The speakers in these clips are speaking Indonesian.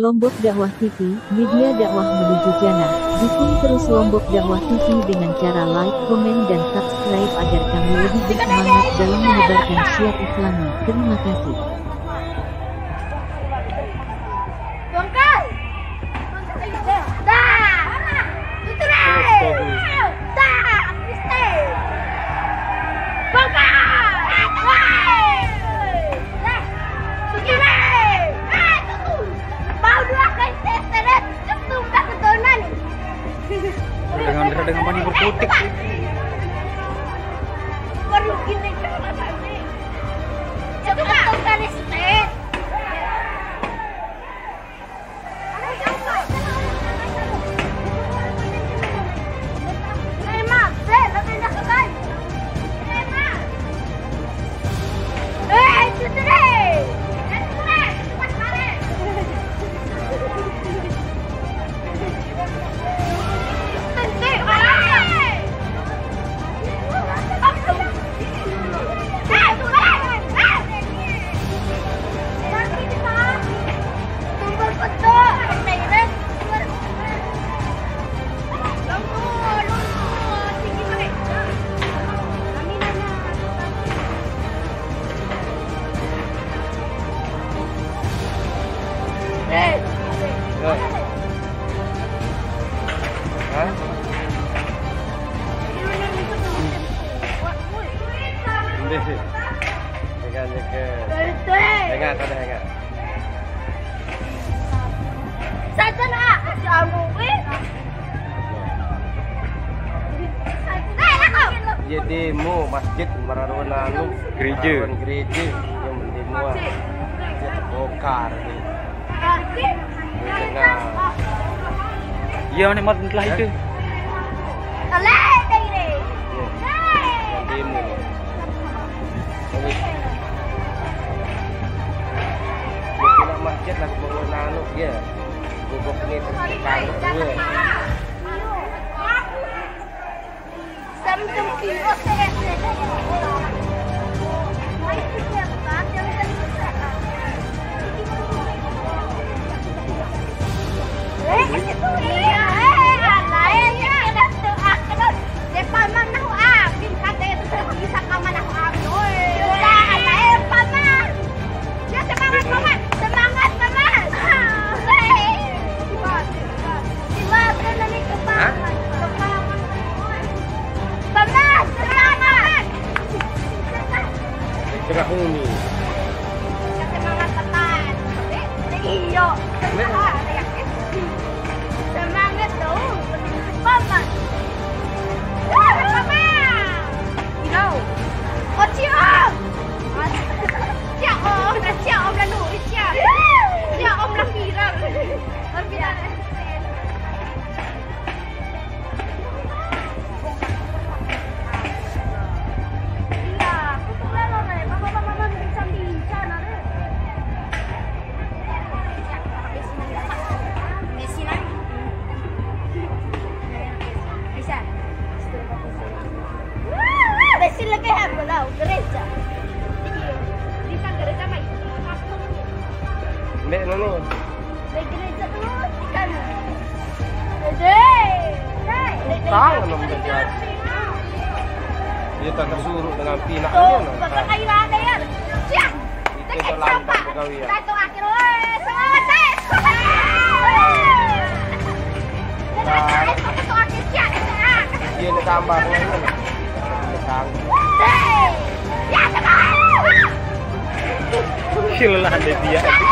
Lombok Dakwah TV, media dakwah menuju jannah. Dukung terus Lombok Dakwah TV dengan cara like, komen, dan subscribe agar kami lebih bersemangat dalam menyebarkan syiar Islami. Terima kasih. Dia demo masjid Mararuan anu Gereja. Gereja yang demo dia terbongkar ni. Tengah Ya telah itu. Ya, yang demo. Jadi, Dia kena masjid lah bangun anu dia. Guguk ni terbongkar dua. Di gereja tuh di kanan. Tahu dia. Dia tak tersuruh dengan pinak Tuh, dia. nak tambah dengan ni. Tang. Say! Ya, anda dia.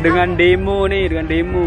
Dengan demo nih, dengan demo.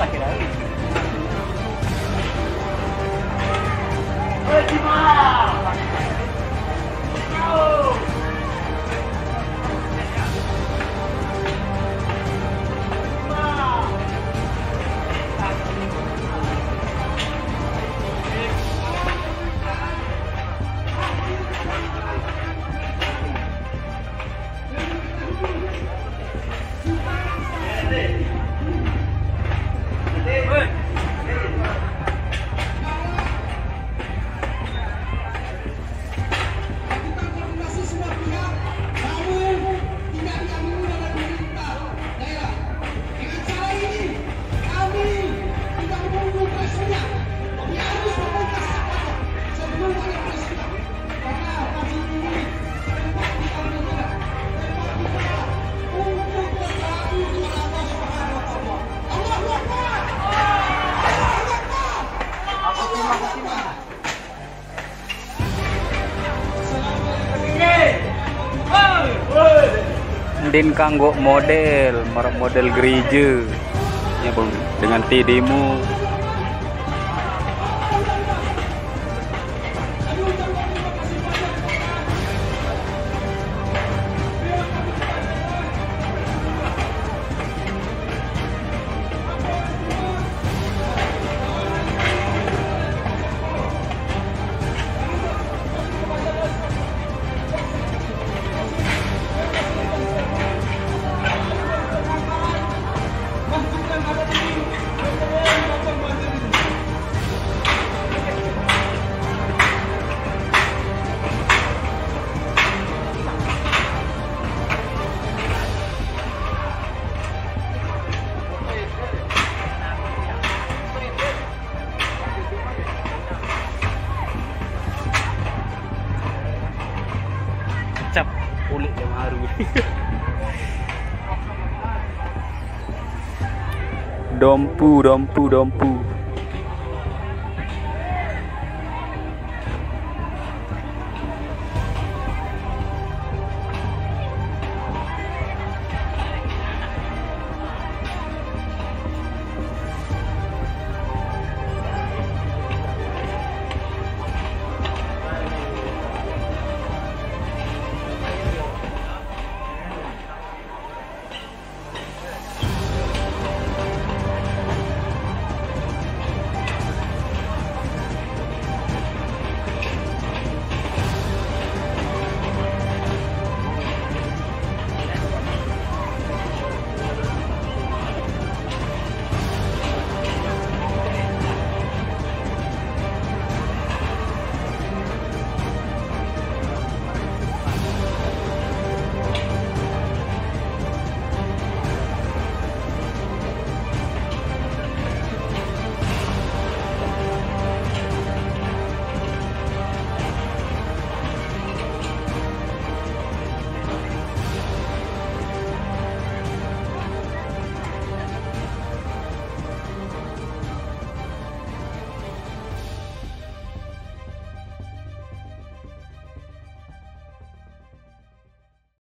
like it out. Tentu nak demo dengan. Din kanggo model, marah model gereja. Ya, Bang, dengan T Cap kulit yang haru. dompu, dompu, dompu.